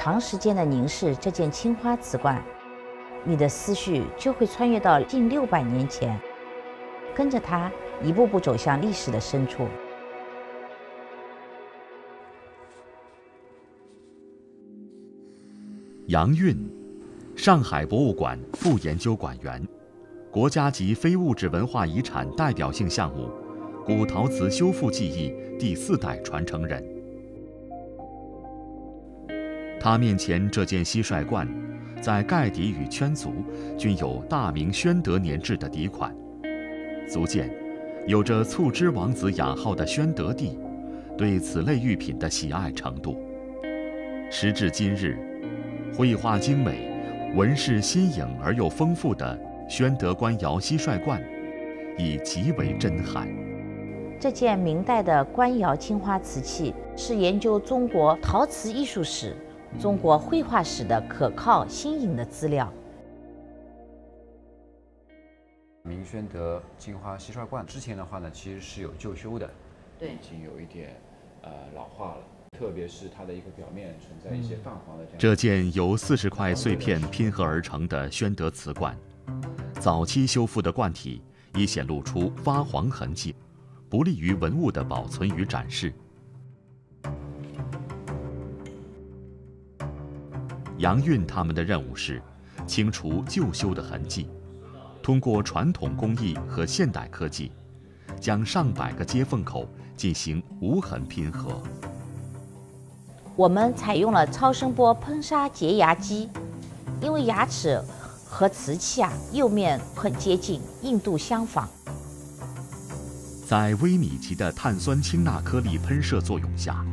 长时间的凝视这件青花瓷罐，你的思绪就会穿越到近六百年前，跟着它一步步走向历史的深处。杨运，上海博物馆副研究馆员，国家级非物质文化遗产代表性项目——古陶瓷修复技艺第四代传承人。他面前这件蟋蟀罐，在盖底与圈足均有大明宣德年制的底款，足见有着“醋汁王子”雅号的宣德帝对此类玉品的喜爱程度。时至今日。绘画精美、纹饰新颖而又丰富的宣德官窑蟋蟀罐，已极为震撼。这件明代的官窑青花瓷器是研究中国陶瓷艺术史、中国绘画史的可靠新颖的资料。明宣德金花蟋蟀罐之前的话呢，其实是有旧修的，对，已经有一点呃老化了。特别是它的一个表面存在一些泛黄的。这件由四十块碎片拼合而成的宣德瓷罐，早期修复的罐体已显露出发黄痕迹，不利于文物的保存与展示。杨运他们的任务是清除旧修的痕迹，通过传统工艺和现代科技，将上百个接缝口进行无痕拼合。我们采用了超声波喷砂洁牙机，因为牙齿和瓷器啊釉面很接近，硬度相仿。在微米级的碳酸氢钠颗粒喷射作用下，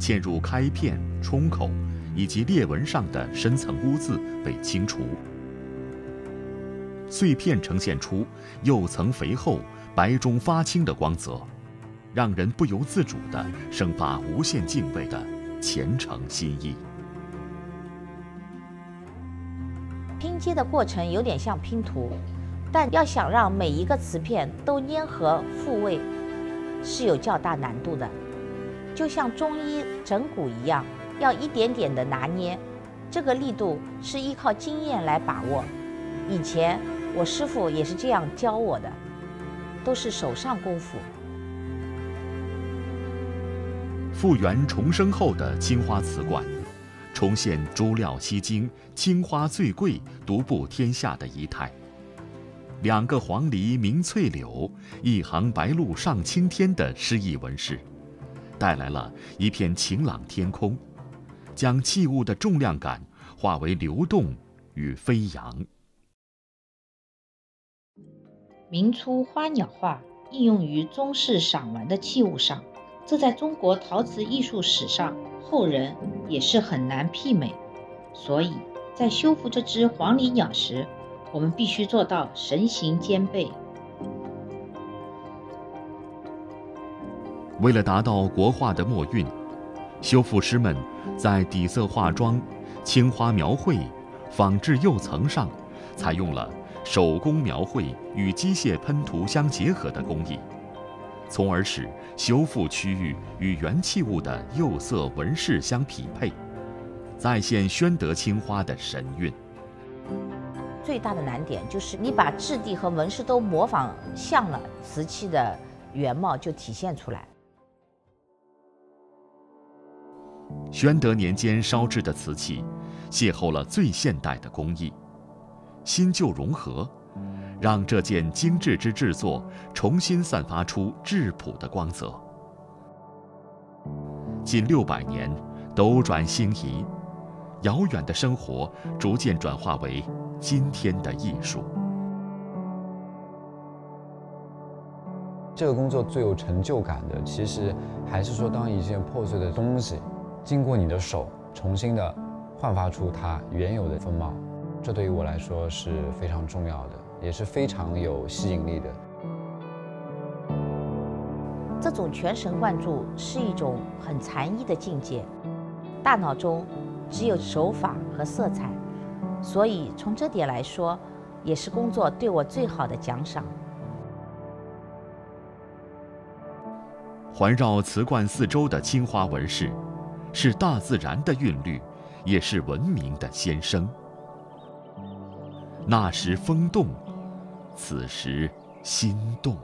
嵌入开片、冲口以及裂纹上的深层污渍被清除，碎片呈现出釉层肥厚、白中发青的光泽，让人不由自主地生发无限敬畏的。虔诚心意。拼接的过程有点像拼图，但要想让每一个瓷片都粘合复位，是有较大难度的。就像中医整骨一样，要一点点的拿捏，这个力度是依靠经验来把握。以前我师傅也是这样教我的，都是手上功夫。复原重生后的青花瓷罐，重现珠料吸睛、青花最贵、独步天下的仪态。两个黄鹂鸣翠柳，一行白鹭上青天的诗意纹饰，带来了一片晴朗天空，将器物的重量感化为流动与飞扬。明初花鸟画应用于中式赏玩的器物上。这在中国陶瓷艺术史上，后人也是很难媲美。所以在修复这只黄鹂鸟时，我们必须做到神形兼备。为了达到国画的墨韵，修复师们在底色化妆、青花描绘、仿制釉层上，采用了手工描绘与机械喷涂相结合的工艺。从而使修复区域与原器物的釉色纹饰相匹配，再现宣德青花的神韵。最大的难点就是你把质地和纹饰都模仿像了，瓷器的原貌就体现出来。宣德年间烧制的瓷器，邂逅了最现代的工艺，新旧融合。让这件精致之制作重新散发出质朴的光泽。近六百年，斗转星移，遥远的生活逐渐转化为今天的艺术。这个工作最有成就感的，其实还是说，当一件破碎的东西经过你的手，重新的焕发出它原有的风貌，这对于我来说是非常重要的。也是非常有吸引力的。这种全神贯注是一种很禅意的境界，大脑中只有手法和色彩，所以从这点来说，也是工作对我最好的奖赏。环绕瓷罐四周的青花纹饰，是大自然的韵律，也是文明的先声。那时风动，此时心动。